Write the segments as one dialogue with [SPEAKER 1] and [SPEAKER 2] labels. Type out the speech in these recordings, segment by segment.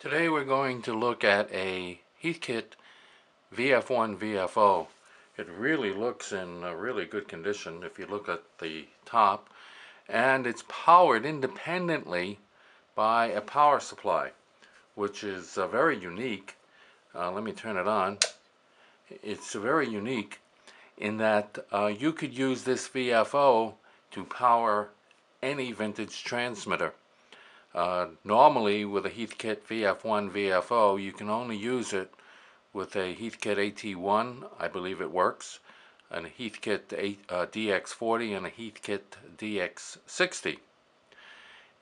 [SPEAKER 1] Today we're going to look at a Heathkit VF1 VFO. It really looks in really good condition if you look at the top and it's powered independently by a power supply which is uh, very unique. Uh, let me turn it on. It's very unique in that uh, you could use this VFO to power any vintage transmitter. Uh, normally with a Heathkit VF1 VFO you can only use it with a Heathkit AT1, I believe it works, and a Heathkit uh, DX40 and a Heathkit DX60.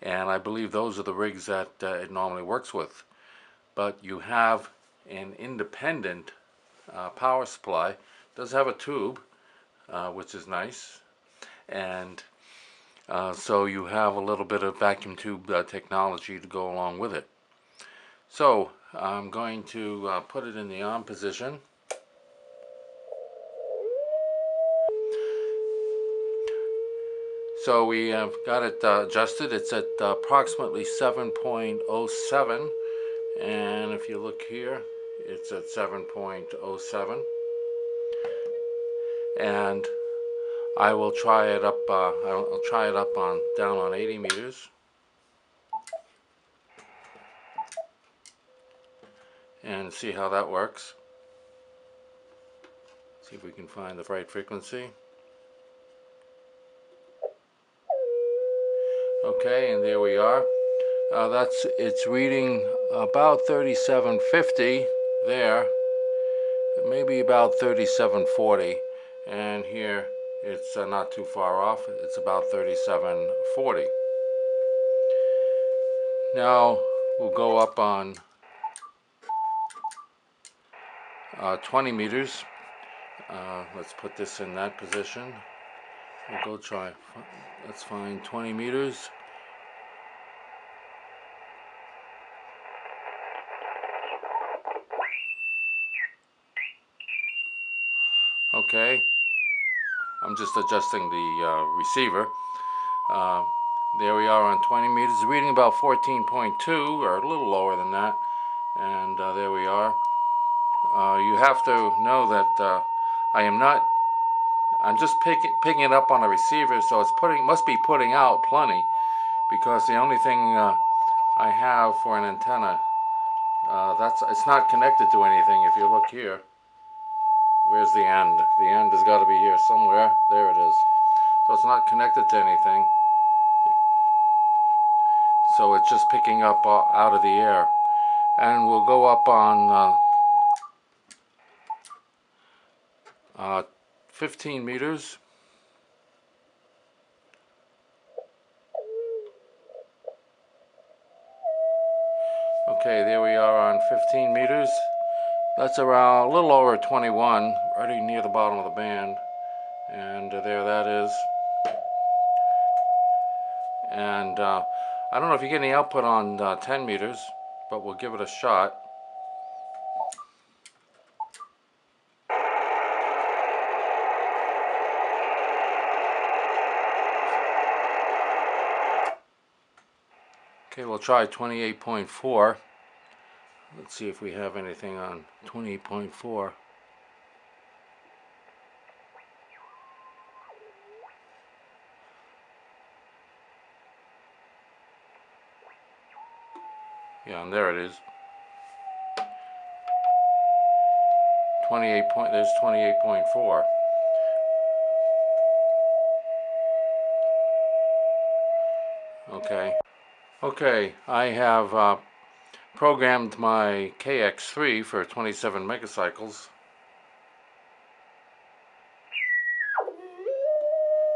[SPEAKER 1] And I believe those are the rigs that uh, it normally works with. But you have an independent uh, power supply. It does have a tube, uh, which is nice. And uh, so you have a little bit of vacuum tube uh, technology to go along with it. So I'm going to uh, put it in the on position. So we have got it uh, adjusted. It's at uh, approximately 7.07 and if you look here it's at 7.07 and I will try it up uh, I'll try it up on down on 80 meters and see how that works. See if we can find the right frequency. Okay, and there we are. Uh, that's it's reading about 3750 there, maybe about 3740, and here it's uh, not too far off. It's about 3740. Now we'll go up on uh, 20 meters. Uh, let's put this in that position. We'll go try. Let's find 20 meters. Okay. I'm just adjusting the uh, receiver. Uh, there we are on 20 meters, reading about 14.2 or a little lower than that. And uh, there we are uh, you have to know that uh, I am not I'm just picking picking it up on a receiver so it's putting must be putting out plenty because the only thing uh, I have for an antenna that's it's not connected to anything if you look here where's the end? The end has got to be here somewhere. There it is. So it's not connected to anything. So it's just picking up uh, out of the air. And we'll go up on uh, uh, 15 meters. Okay, there we are on 15 meters. That's around a little over 21, right near the bottom of the band. And uh, there that is. And uh, I don't know if you get any output on uh, 10 meters, but we'll give it a shot. Okay, we'll try 28.4. Let's see if we have anything on 28.4. Yeah, and there it is. 28 point, there's 28.4. Okay. Okay, I have uh, programmed my KX3 for 27 megacycles.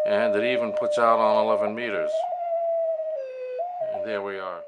[SPEAKER 1] And it even puts out on 11 meters. And there we are.